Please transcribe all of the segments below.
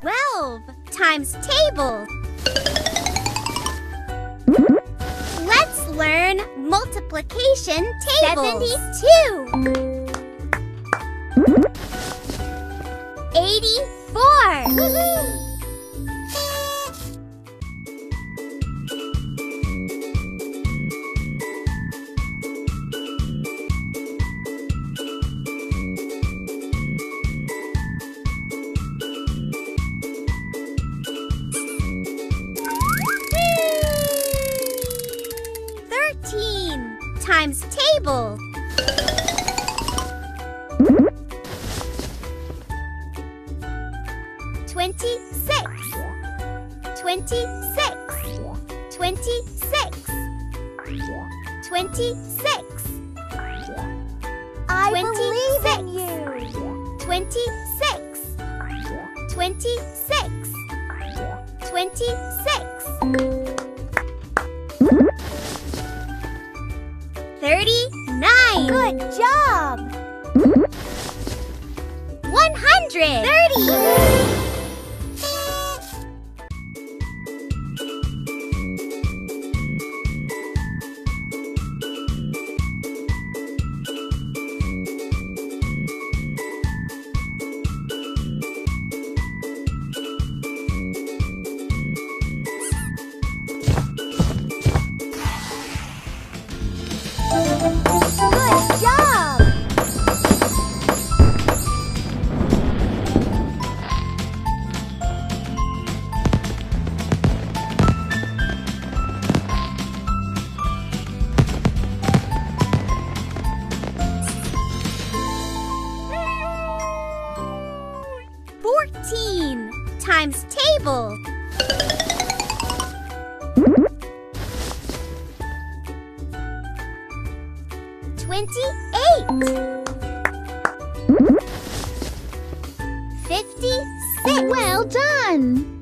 12 times table. Let's learn multiplication tables. 72. 84. 26 26 26 done.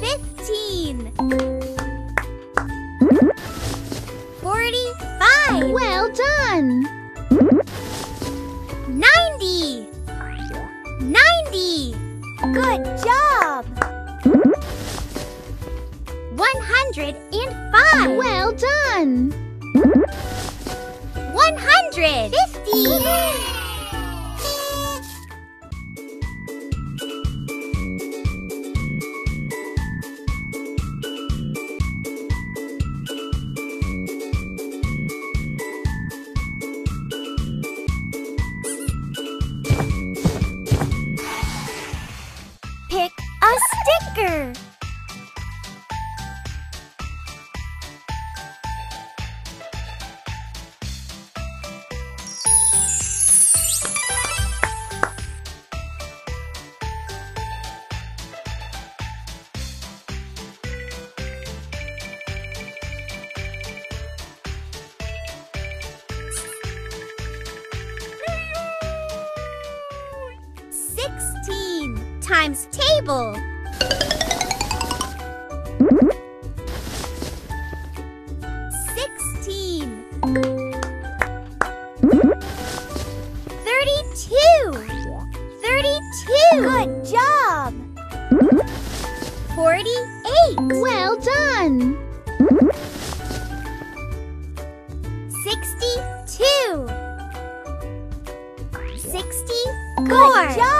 Fifteen. Forty-five. Well done. Ninety. Ninety. Good job. One hundred and five. Well done. One hundred. Fifty. Times table. Sixteen. Thirty-two. Thirty-two. Good job. Forty-eight. Well done. Sixty-two. Sixty-four. Good job.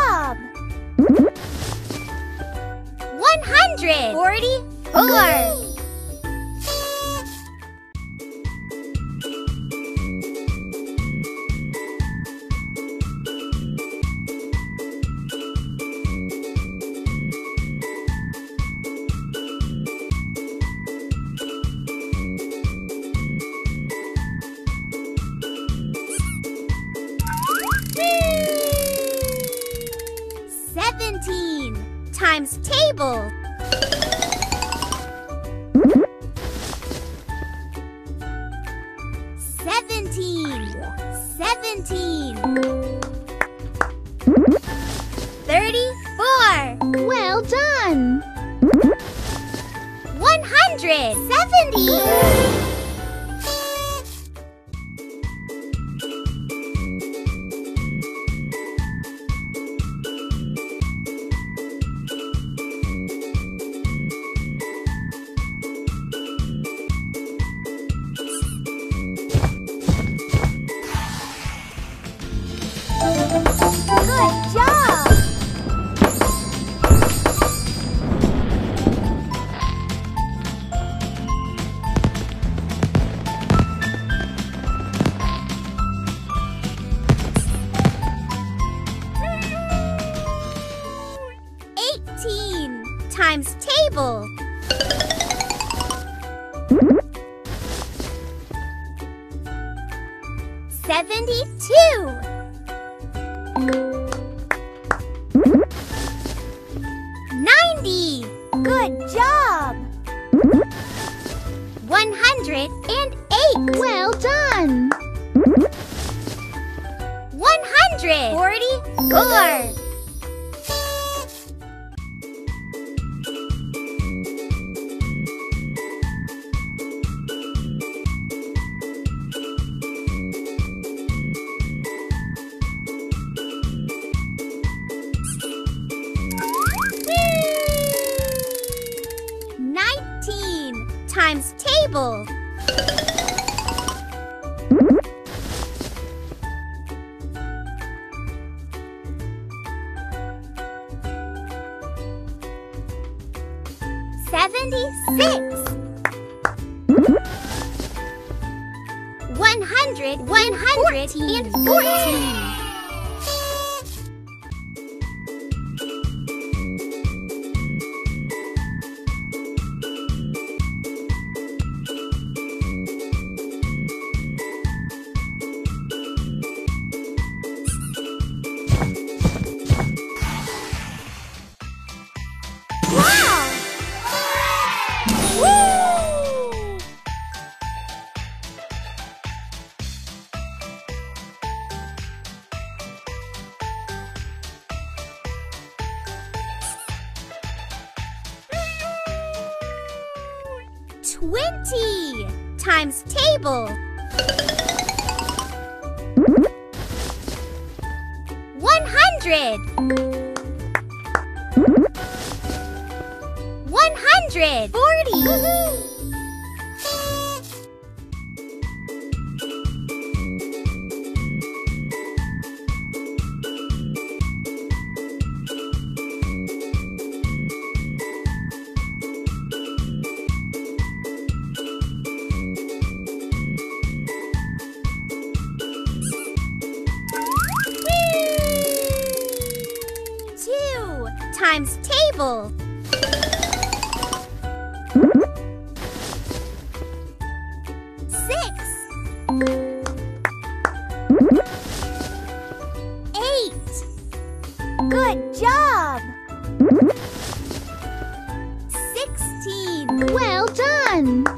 144 34 Well done. 170 72. One hundred, one hundred and fourteen. 100, 114, and 14. 20 times table. 100 140 times. Six. Eight. Good job. Sixteen. Well done.